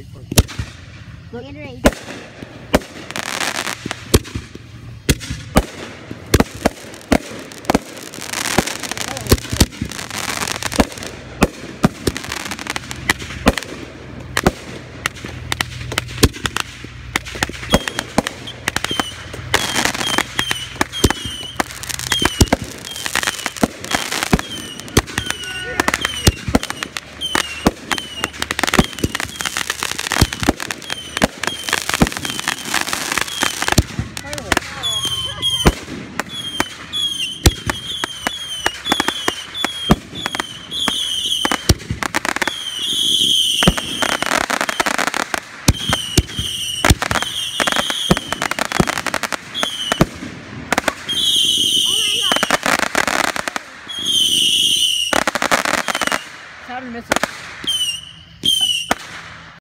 Gatorade first. Look. Gatorade. How did we miss it?